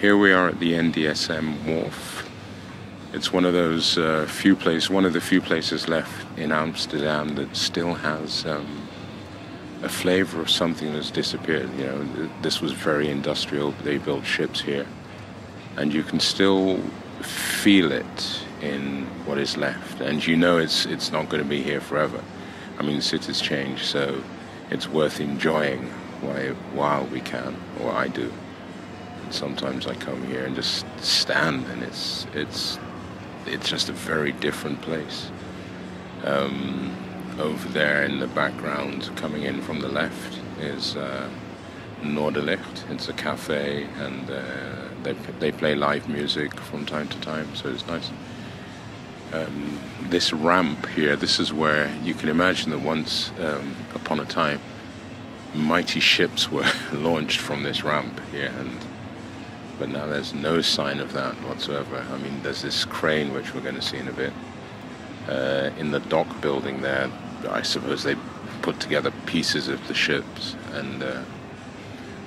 here we are at the NDSM Wharf. It's one of those uh, few places, one of the few places left in Amsterdam that still has um, a flavor of something that's disappeared. You know, this was very industrial. They built ships here, and you can still feel it in what is left. And you know, it's it's not going to be here forever. I mean, the city's changed, so it's worth enjoying while, while we can, or I do. Sometimes I come here and just stand, and it's it's it's just a very different place. Um, over there in the background, coming in from the left, is uh, Noorderlicht. It's a cafe, and uh, they they play live music from time to time, so it's nice. Um, this ramp here, this is where you can imagine that once um, upon a time, mighty ships were launched from this ramp here, and but now there's no sign of that whatsoever. I mean, there's this crane which we're going to see in a bit. Uh, in the dock building there, I suppose they put together pieces of the ships and, uh,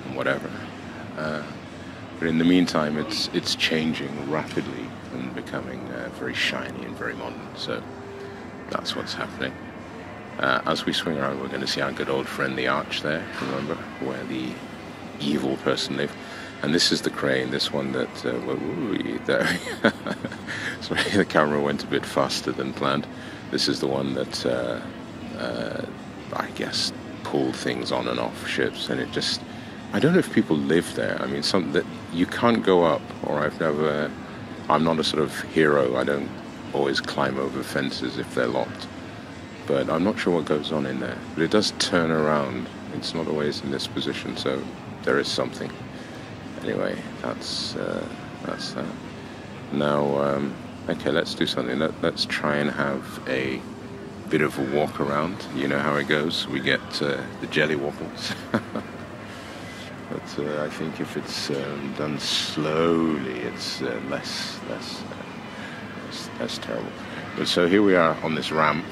and whatever. Uh, but in the meantime, it's it's changing rapidly and becoming uh, very shiny and very modern. So that's what's happening. Uh, as we swing around, we're going to see our good old friend the arch there. Remember where the evil person lived. And this is the crane, this one that, uh, there. sorry, the camera went a bit faster than planned. This is the one that uh, uh, I guess, pull things on and off ships, and it just. I don't know if people live there. I mean, some that you can't go up, or I've never. I'm not a sort of hero. I don't always climb over fences if they're locked. But I'm not sure what goes on in there. But it does turn around. It's not always in this position, so there is something. Anyway, that's uh, that's that. Now, um, okay, let's do something. Let, let's try and have a bit of a walk around. You know how it goes. We get uh, the jelly waffles. but uh, I think if it's um, done slowly, it's uh, less less, uh, less less terrible. But so here we are on this ramp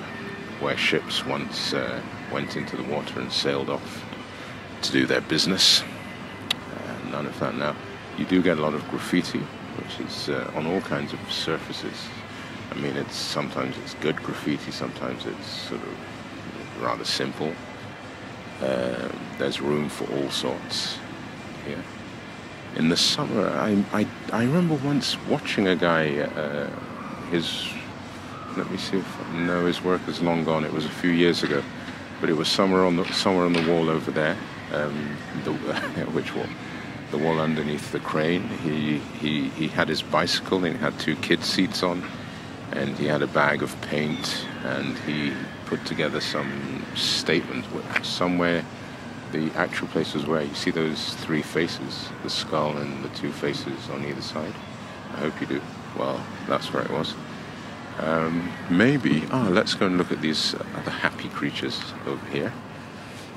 where ships once uh, went into the water and sailed off to do their business. Uh, of that now. You do get a lot of graffiti, which is on all kinds of surfaces I mean, it's sometimes it's good graffiti, sometimes it's sort of rather simple. Uh, there's room for all sorts here. In the summer, I, I, I remember once watching a guy, uh, his, let me see if, no, his work is long gone, it was a few years ago, but it was somewhere on the, somewhere on the wall over there, um, the, which wall? The wall underneath the crane. He, he, he had his bicycle and he had two kids' seats on. And he had a bag of paint and he put together some statements somewhere the actual place was where. You see those three faces the skull and the two faces on either side? I hope you do. Well that's where it was. Um, maybe oh let's go and look at these other happy creatures over here.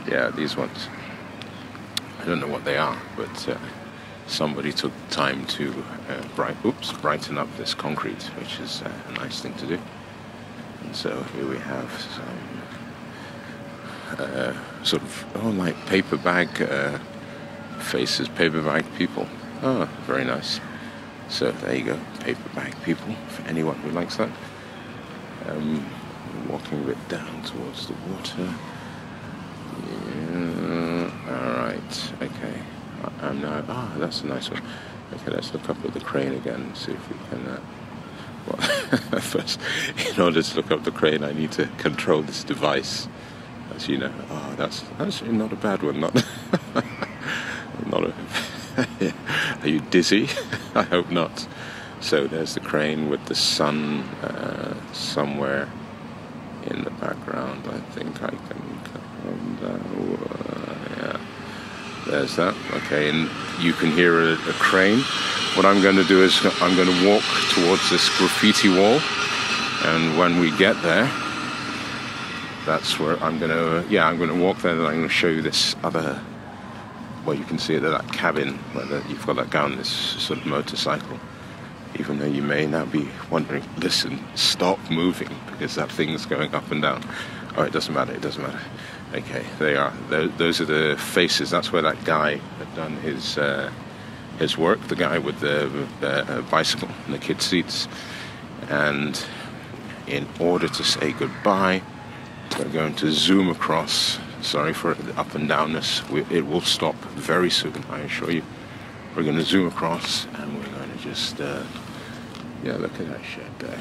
Yeah these ones i don't know what they are but uh, somebody took time to uh, bright, oops, brighten up this concrete, which is uh, a nice thing to do. And so here we have some uh, sort of, oh, like paper bag uh, faces, paper bag people. Oh, very nice. So there you go, paper bag people, for anyone who likes that. Um, walking a bit down towards the water. Yeah, all right, okay. I'm now, ah, oh, that's a nice one. Okay, let's look up at the crane again and see if we can. Uh, well, first, in order to look up the crane, I need to control this device. As you know, oh, that's actually not a bad one. Not, not a. Are you dizzy? I hope not. So there's the crane with the sun uh, somewhere in the background. I think I can. Uh, yeah. There's that. Okay, and you can hear a, a crane. What I'm going to do is I'm going to walk towards this graffiti wall, and when we get there, that's where I'm going to. Yeah, I'm going to walk there, and I'm going to show you this other. Well, you can see it that cabin where the, you've got that guy on this sort of motorcycle. Even though you may now be wondering, listen, stop moving because that thing's going up and down. Oh, it doesn't matter. It doesn't matter. Okay, they are. Those are the faces. That's where that guy had done his uh, his work, the guy with the uh, bicycle and the kid seats. And in order to say goodbye, we're going to zoom across. Sorry for the up and downness. We, it will stop very soon, I assure you. We're going to zoom across and we're going to just, uh, yeah, look at that shed there.